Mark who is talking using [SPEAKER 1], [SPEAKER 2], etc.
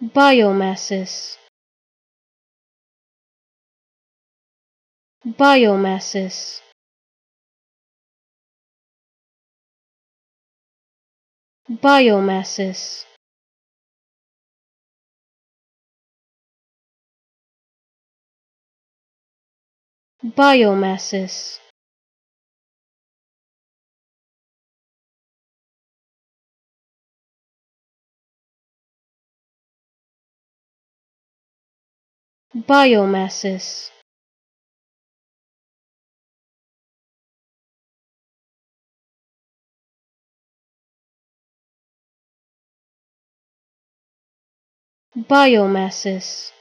[SPEAKER 1] biomasses. Biomasses. Biomasses. Biomasses biomasses. Biomasses